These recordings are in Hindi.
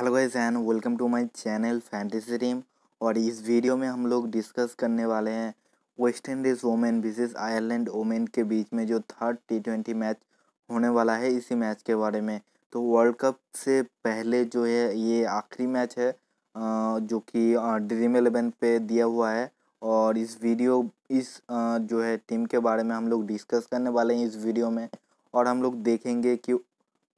Hello guys and welcome to my channel fantasy team और इस वीडियो में हम लोग डिस्कस करने वाले हैं West Indies women versus Ireland women के बीच में जो थर्ड टी ट्वेंटी मैच होने वाला है इसी मैच के बारे में। तो वर्ल्ड कप से पहले जो है ये आखिरी मैच है जो कि ड्रीम एलेवन पे दिया हुआ है और इस वीडियो, इस जो है टीम के बारे में हम लोग डिस्कस करने वाले हैं इस वीडियो में और हम लोग देखेंगे कि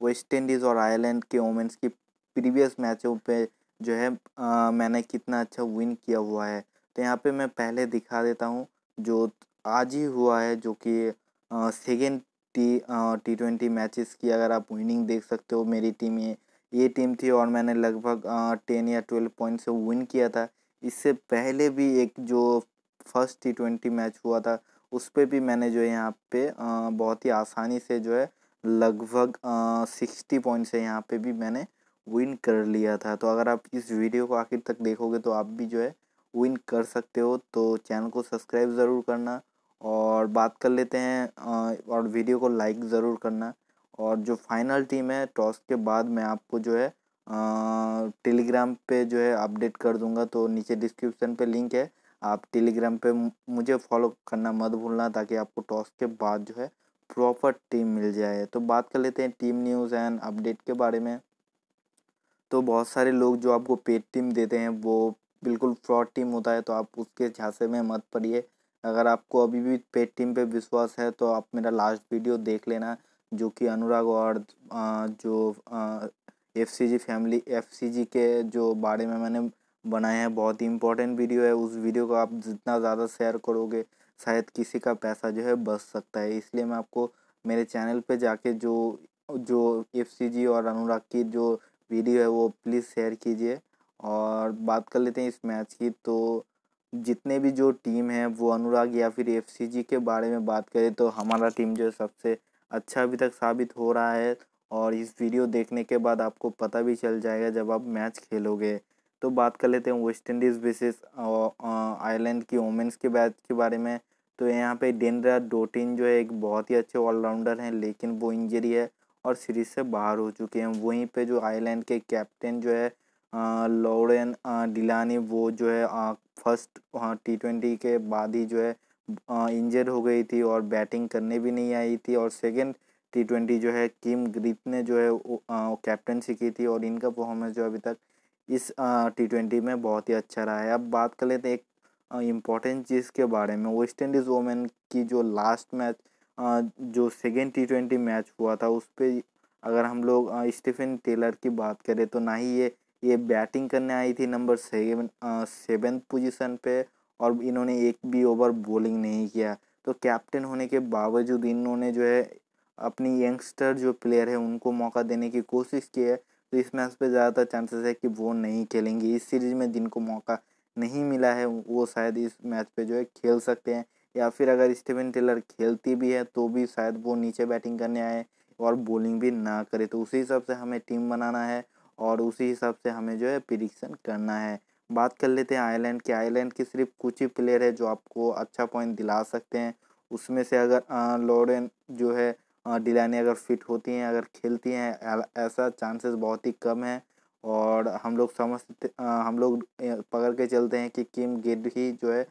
वेस्ट इंडीज़ और आयरलैंड के वोमेंस की प्रीवियस मैचों पे जो है आ, मैंने कितना अच्छा विन किया हुआ है। तो यहाँ पे मैं पहले दिखा देता हूँ जो आज ही हुआ है जो कि second T T twenty matches की अगर आप विनिंग देख सकते हो मेरी टीम ये ये टीम थी और मैंने लगभग टेन या ट्वेल्व पॉइंट से विन किया था। इससे पहले भी एक जो फ़र्स्ट टी ट्वेंटी मैच हुआ था उस पर भी मैंने जो है यहाँ पे बहुत ही आसानी से जो है लगभग सिक्सटी पॉइंट से यहाँ पे भी मैंने विन कर लिया था। तो अगर आप इस वीडियो को आखिर तक देखोगे तो आप भी जो है विन कर सकते हो। तो चैनल को सब्सक्राइब ज़रूर करना और बात कर लेते हैं और वीडियो को लाइक ज़रूर करना। और जो फाइनल टीम है टॉस के बाद मैं आपको जो है टेलीग्राम पे जो है अपडेट कर दूँगा। तो नीचे डिस्क्रिप्शन पे लिंक है। आप टेलीग्राम पे मुझे फॉलो करना मत भूलना ताकि आपको टॉस के बाद जो है प्रॉपर टीम मिल जाए। तो बात कर लेते हैं टीम न्यूज़ एंड अपडेट के बारे में। तो बहुत सारे लोग जो आपको पेड टीम देते हैं, वो बिल्कुल फ्रॉड टीम होता है तो आप उसके झांसे में मत पड़िए। अगर आपको अभी भी पेड टीम पे विश्वास है तो आप मेरा लास्ट वीडियो देख लेना, जो कि अनुराग और जो F C G family F C G के जो बारे में मैंने बनाए हैं, बहुत ही इंपॉर्टेंट वीडियो है। उस वीडियो को आप जितना ज़्यादा शेयर करोगे, शायद किसी का पैसा जो है बच सकता है। इसलिए मैं आपको मेरे चैनल पे जाके जो जो एफ़ सी जी और अनुराग की जो वीडियो है वो प्लीज़ शेयर कीजिए। और बात कर लेते हैं इस मैच की तो जितने भी जो टीम है, वो अनुराग या फिर एफसीजी के बारे में बात करें तो हमारा टीम जो है सबसे अच्छा अभी तक साबित हो रहा है। और इस वीडियो देखने के बाद आपको पता भी चल जाएगा जब आप मैच खेलोगे। तो बात कर लेते हैं वेस्ट इंडीज़ वर्सेस आयरलैंड की वोमेंस के मैच के बारे में। तो यहाँ पे डेनरा डोटिन जो है, एक बहुत ही अच्छे ऑलराउंडर हैं, लेकिन वो इंजरी है। और सीरीज़ से बाहर हो चुके हैं। वहीं पे जो आइलैंड के कैप्टन जो है लॉरेन डिलानी, वो जो है फ़र्स्ट टी ट्वेंटी के बाद ही जो है इंजर हो गई थी और बैटिंग करने भी नहीं आई थी। और सेकेंड, टी ट्वेंटी जो है, किम ग्रिप ने जो है कैप्टनसी की थी और इनका परफॉर्मेंस जो अभी तक इस टी ट्वेंटी में बहुत ही अच्छा रहा है। अब बात कर लेते हैं एक इंपॉर्टेंट चीज़ के बारे में। वेस्ट इंडीज़ वोमेन की जो लास्ट मैच जो सेकेंड टी ट्वेंटी मैच हुआ था, उस पर अगर हम लोग स्टीफन टेलर की बात करें तो ना ही ये ये बैटिंग करने आई थी नंबर सेवन सेवेंथ पोजीशन पे और इन्होंने एक भी ओवर बॉलिंग नहीं किया। तो कैप्टन होने के बावजूद इन्होंने जो है, अपनी यंगस्टर जो प्लेयर है, उनको मौका देने की कोशिश की है। तो इस मैच पे ज़्यादातर चांसेस है कि वो नहीं खेलेंगे। इस सीरीज़ में जिनको मौका नहीं मिला है, वो शायद इस मैच पे जो है खेल सकते हैं। या फिर अगर स्टीवन टेलर खेलती भी है तो भी शायद वो नीचे बैटिंग करने आए और बॉलिंग भी ना करे। तो उसी हिसाब से हमें टीम बनाना है और उसी हिसाब से हमें जो है प्रिडिक्शन करना है। बात कर लेते हैं आयरलैंड के। आयरलैंड के सिर्फ़ कुछ ही प्लेयर है जो आपको अच्छा पॉइंट दिला सकते हैं। उसमें से अगर लॉरेन जो है डिलानी अगर फिट होती हैं, अगर खेलती हैं ऐसा चांसेस बहुत ही कम है। और हम लोग समझते हम लोग पकड़ के चलते हैं कि किम गेट ही जो है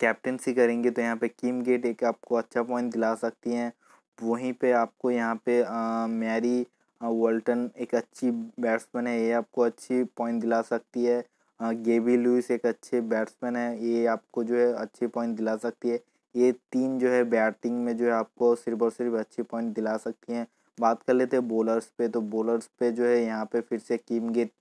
कैप्टनसी करेंगे तो यहाँ पे किम गेट एक आपको अच्छा पॉइंट दिला सकती हैं। वहीं पे आपको यहाँ पे मैरी वोल्टन एक अच्छी बैट्समैन है, ये आपको अच्छी पॉइंट दिला सकती है। गेबी लुइस एक अच्छे बैट्समैन है, ये आपको जो है अच्छी पॉइंट दिला सकती है। ये तीन जो है बैटिंग में जो है आपको सिर्फ़ और सिर्फ़ अच्छी पॉइंट दिला सकती हैं। बात कर लेते हैं बॉलर्स पे तो बॉलर्स पे जो है यहाँ पे फिर से किम गेट,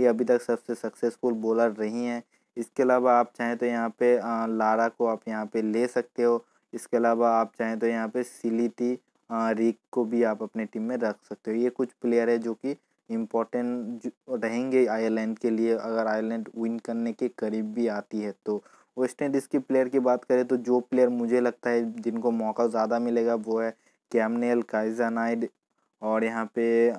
ये अभी तक सबसे सक्सेसफुल बॉलर रही हैं। इसके अलावा आप चाहें तो यहाँ पे लारा को आप यहाँ पे ले सकते हो। इसके अलावा आप चाहें तो यहाँ पे सिलीटी रिक को भी आप अपने टीम में रख सकते हो। ये कुछ प्लेयर है जो कि इम्पोर्टेंट रहेंगे आयरलैंड के लिए। अगर आयरलैंड विन करने के करीब भी आती है तो। वेस्ट इंडीज़ की प्लेयर की बात करें तो जो प्लेयर मुझे लगता है जिनको मौका ज़्यादा मिलेगा वो है कैमनेल काइजानाइड और यहाँ पे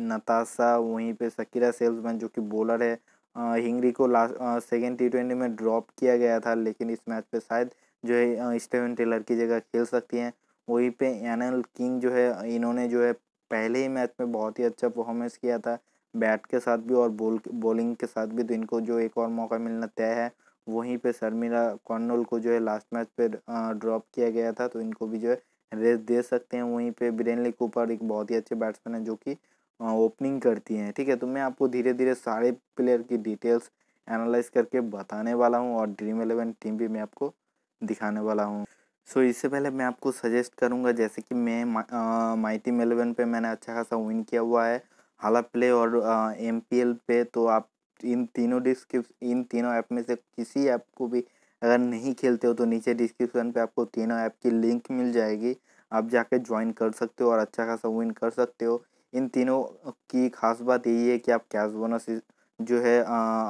नताशा, वहीं पे सकीरा सेल्समैन जो कि बॉलर है। हिंगरी को लास्ट सेकेंड टी ट्वेंटी में ड्रॉप किया गया था, लेकिन इस मैच पे शायद जो है स्टेवन टेलर की जगह खेल सकती हैं। वहीं पे एनएल किंग जो है, इन्होंने जो है, पहले ही मैच में बहुत ही अच्छा परफॉर्मेंस किया था। बैट के साथ भी और बॉल बॉलिंग के साथ भी तो इनको जो एक और मौका मिलना तय है। वहीं पे शर्मिला कॉर्नल को जो है लास्ट मैच पे ड्रॉप किया गया था तो इनको भी जो है रेस दे सकते हैं। वहीं पे ब्रेनली कूपर एक बहुत ही अच्छे बैट्समैन है, जो कि ओपनिंग करती हैं ठीक है? तो मैं आपको धीरे धीरे सारे प्लेयर की डिटेल्स एनालाइज करके बताने वाला हूँ और ड्रीम इलेवन टीम भी मैं आपको दिखाने वाला हूँ। सो so, इससे पहले मैं आपको सजेस्ट करूँगा जैसे कि मैं माई टीम एलेवन पे मैंने अच्छा खासा विन किया हुआ है। हाला प्ले और एम पी एल पे तो आप इन तीनों डिस्क्रिप इन तीनों ऐप में से किसी ऐप को भी अगर नहीं खेलते हो तो नीचे डिस्क्रिप्शन पे आपको तीनों ऐप की लिंक मिल जाएगी। आप जाके ज्वाइन कर सकते हो और अच्छा खासा विन कर सकते हो। इन तीनों की खास बात यही है कि आप कैश बोनस जो है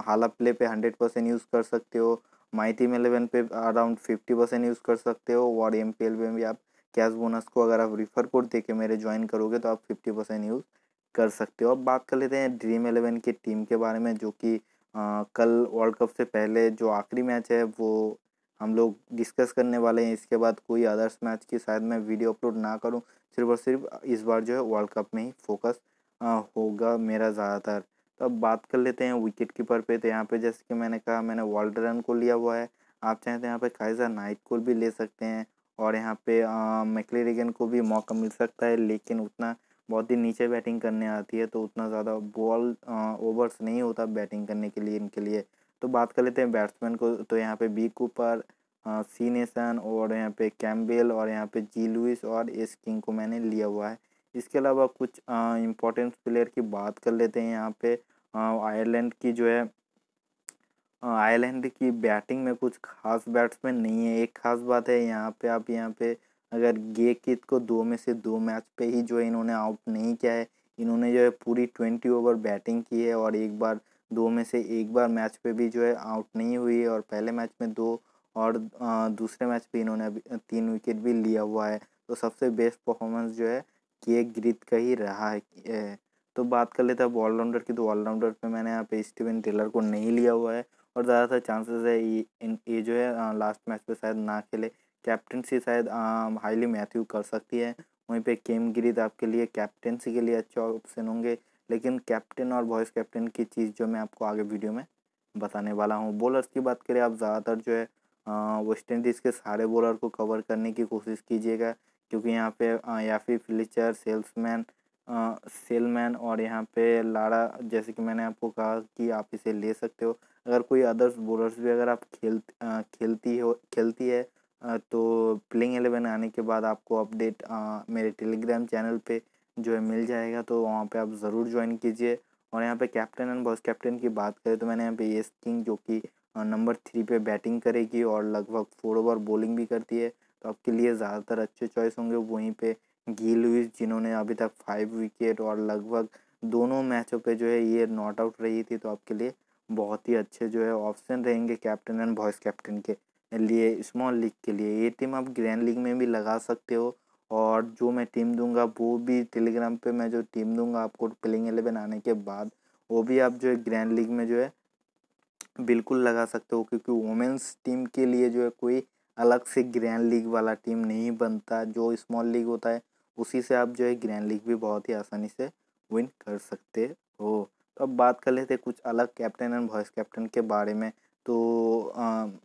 हाला प्ले पे हंड्रेड परसेंट यूज़ कर सकते हो। माई टीम एलेवन पे अराउंड फिफ्टी परसेंट यूज़ कर सकते हो और एम पी एल में भी आप कैश बोनस को अगर आप रिफ़र कोड दे के मेरे ज्वाइन करोगे तो आप फिफ्टी परसेंट यूज़ कर सकते हो। अब बात कर लेते हैं ड्रीम एलेवन की टीम के बारे में जो कि कल वर्ल्ड कप से पहले जो आखिरी मैच है वो हम लोग डिस्कस करने वाले हैं। इसके बाद कोई अदर्स मैच की शायद मैं वीडियो अपलोड ना करूँ। सिर्फ़ और सिर्फ़ इस बार जो है वर्ल्ड कप में ही फोकस होगा मेरा ज़्यादातर। तो अब बात कर लेते हैं विकेट कीपर पे। तो यहाँ पे जैसे कि मैंने कहा, मैंने वर्ल्ड रन को लिया हुआ है। आप चाहें तो यहाँ पे काइजा नाइट को भी ले सकते हैं। और यहाँ पे मैकलेरिगन को भी मौका मिल सकता है, लेकिन उतना बहुत ही नीचे बैटिंग करने आती है तो उतना ज़्यादा बॉल ओवर्स नहीं होता बैटिंग करने के लिए, इनके लिए। तो बात कर लेते हैं बैट्समैन को तो यहाँ पे बी कूपर सी नेसन और यहाँ पे कैम्बेल और यहाँ पे जी लुइस और एस किंग को मैंने लिया हुआ है। इसके अलावा कुछ इम्पोर्टेंट प्लेयर की बात कर लेते हैं यहाँ पे आयरलैंड की जो है आयरलैंड की बैटिंग में कुछ खास बैट्समैन नहीं है। एक खास बात है यहाँ पे आप यहाँ पे अगर गे कित को दो में से दो मैच पे ही जो है इन्होंने आउट नहीं किया है, इन्होंने जो है पूरी ट्वेंटी ओवर बैटिंग की है और एक बार दो में से एक बार मैच पे भी जो है आउट नहीं हुई और पहले मैच में दो और दूसरे मैच पे इन्होंने तीन विकेट भी लिया हुआ है। तो सबसे बेस्ट परफॉर्मेंस जो है, के ग्रिथ का ही रहा है तो बात कर लेते हैं ऑलराउंडर की। तो ऑलराउंडर पे मैंने यहाँ पे स्टीवन टेलर को नहीं लिया हुआ है और ज़्यादातर चांसेस है ये ये जो है लास्ट मैच पे शायद ना खेले। कैप्टनसी शायद हाईली मैथ्यू कर सकती है। वहीं पे केम गिरीद आपके लिए कैप्टनसी के लिए अच्छे ऑप्शन होंगे। लेकिन कैप्टन और वॉइस कैप्टन की चीज़ जो मैं आपको आगे वीडियो में बताने वाला हूँ। बॉलर्स की बात करें, आप ज़्यादातर जो है वेस्ट इंडीज़ के सारे बॉलर को कवर करने की कोशिश कीजिएगा, क्योंकि यहाँ पे या फिर फिलिचर सेल्समैन सेलमैन और यहाँ पे लाड़ा जैसे कि मैंने आपको कहा कि आप इसे ले सकते हो। अगर कोई अदर्स बॉलर्स भी अगर आप खेल खेलती हो, खेलती है तो प्लेइंग एलेवन आने के बाद आपको अपडेट मेरे टेलीग्राम चैनल पे जो है मिल जाएगा तो वहाँ पे आप ज़रूर ज्वाइन कीजिए। और यहाँ पे कैप्टन एंड बॉस कैप्टन की बात करें तो मैंने यहाँ पे ये किंग जो कि नंबर थ्री पे बैटिंग करेगी और लगभग फोर ओवर बॉलिंग भी करती है। तो आपके लिए ज़्यादातर अच्छे चॉइस होंगे। वहीं पे गी लुइस जिन्होंने अभी तक फाइव विकेट और लगभग दोनों मैचों पे जो है ये नॉट आउट रही थी तो आपके लिए बहुत ही अच्छे जो है ऑप्शन रहेंगे कैप्टन एंड वॉइस कैप्टन के लिए स्मॉल लीग के लिए। ये टीम आप ग्रैंड लीग में भी लगा सकते हो। और जो मैं टीम दूँगा, वो भी टेलीग्राम पे मैं जो टीम दूँगा आपको प्लेइंग एलेवन आने के बाद, वो भी आप जो है ग्रैंड लीग में जो है बिल्कुल लगा सकते हो, क्योंकि वुमेंस टीम के लिए जो है कोई अलग से ग्रैंड लीग वाला टीम नहीं बनता। जो स्मॉल लीग होता है, उसी से आप जो है ग्रैंड लीग भी बहुत ही आसानी से विन कर सकते हो। तो अब बात कर लेते कुछ अलग कैप्टन एंड वॉइस कैप्टन के बारे में। तो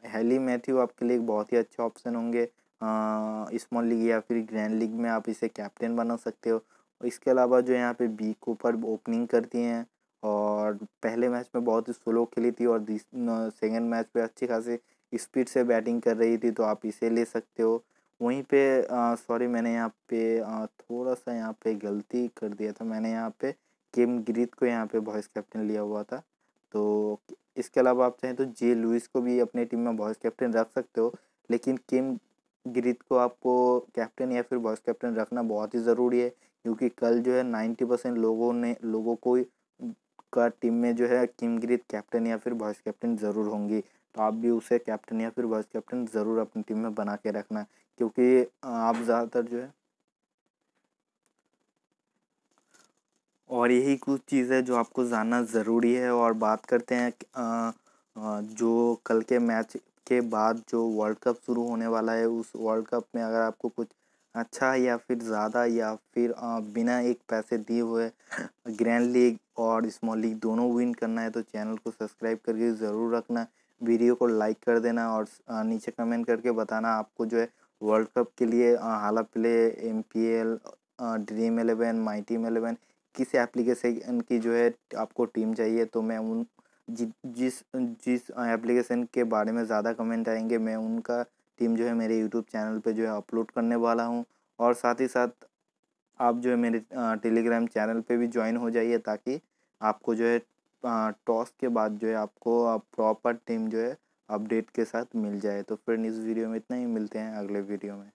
हेली मैथ्यू आपके लिए एक बहुत ही अच्छे ऑप्शन होंगे। स्मॉल लीग या फिर ग्रैंड लीग में आप इसे कैप्टन बना सकते हो। इसके अलावा जो यहाँ पे बी ऊपर ओपनिंग करती हैं और पहले मैच में बहुत ही स्लो खेली थी और सेकेंड मैच पे अच्छी खासी स्पीड से बैटिंग कर रही थी तो आप इसे ले सकते हो। वहीं पे सॉरी मैंने यहाँ पे आ, थोड़ा सा यहाँ पे गलती कर दिया था। मैंने यहाँ पे किम ग्रीत को यहाँ पे वॉइस कैप्टन लिया हुआ था। तो इसके अलावा आप चाहें तो जे लुइस को भी अपने टीम में वॉइस कैप्टन रख सकते हो। लेकिन किम ग्रीत को आपको कैप्टन या फिर वाइस कैप्टन रखना बहुत ही ज़रूरी है, क्योंकि कल जो है नाइन्टी परसेंट लोगों ने, लोगों को का टीम में जो है किम ग्रीत कैप्टन या फिर वाइस कैप्टन ज़रूर होंगी। तो आप भी उसे कैप्टन या फिर वाइस कैप्टन ज़रूर अपनी टीम में बना के रखना, क्योंकि आप ज़्यादातर जो है और यही कुछ चीज़ है जो आपको जानना ज़रूरी है। और बात करते हैं जो कल के मैच के बाद जो वर्ल्ड कप शुरू होने वाला है, उस वर्ल्ड कप में अगर आपको कुछ अच्छा या फिर ज़्यादा या फिर बिना एक पैसे दिए हुए ग्रैंड लीग और स्मॉल लीग दोनों विन करना है तो चैनल को सब्सक्राइब करके ज़रूर रखना। वीडियो को लाइक कर देना और नीचे कमेंट करके बताना आपको जो है वर्ल्ड कप के लिए हाला play M P L Dream Eleven My Team Eleven किस एप्लीकेशन की जो है आपको टीम चाहिए तो मैं उन जि, जिस जिस एप्लीकेशन के बारे में ज़्यादा कमेंट आएँगे मैं उनका टीम जो है मेरे यूट्यूब चैनल पे जो है अपलोड करने वाला हूँ। और साथ ही साथ आप जो है मेरे टेलीग्राम चैनल पे भी ज्वाइन हो जाइए ताकि आपको जो है टॉस के बाद जो है आपको प्रॉपर टीम जो है अपडेट के साथ मिल जाए। तो फिर इस वीडियो में इतना ही मिलते हैं अगले वीडियो में।